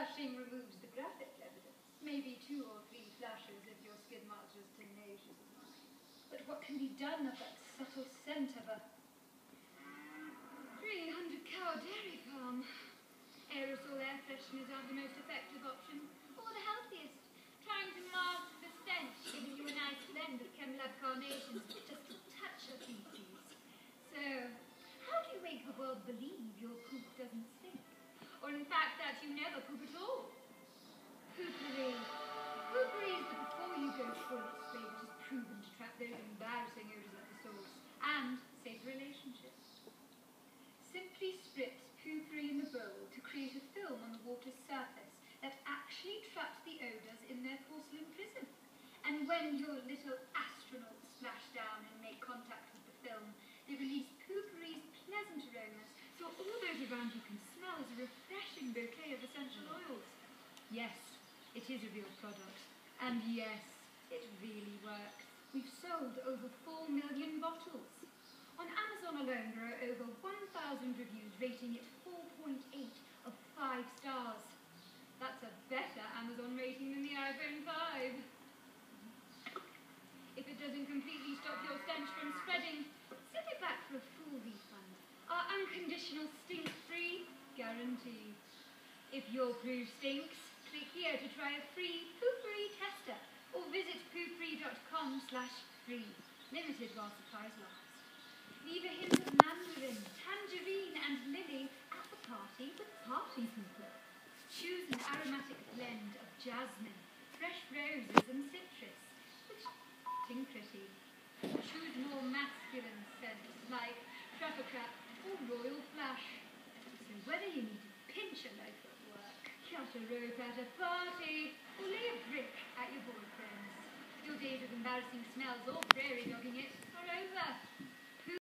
Flushing removes the graphic evidence. Maybe two or three flashes if your skid marks are as tenacious as mine. But what can be done of that subtle scent of a 300 cow dairy farm? Aerosol air fresheners aren't the most effective option, or the healthiest. Trying to mask the stench, giving you a nice blend of Chemlab carnations, just a touch of feces. So, how do you make the world believe your poop doesn't stink? Or in fact that you never poop at all? Poo-Pourri. Poo-Pourri is the before you go toilet which is proven to trap those embarrassing odors at the source and save relationships. Simply spritz Poo-Pourri in the bowl to create a film on the water's surface that actually traps the odors in their porcelain prison. And when your little astronauts splash down and make contact with the film, they release Poo-Pourri's pleasant aromas so all those around you can smell as a refreshing bouquet Yes, it is a real product. And yes, it really works. We've sold over 4 million bottles. On Amazon alone, there are over 1,000 reviews rating it 4.8 of 5 stars. If your poo stinks, click here to try a free Poo-Pourri tester or visit poopourri.com slash free. Limited while supplies last. Leave a hint of mandarin, tangerine and lily at the party with Party Pooper. Choose an aromatic blend of jasmine, fresh roses and citrus, which pretty. Choose the rope at a party, or lay a brick at your boyfriend's. Your days of embarrassing smells or prairie dogging it are over.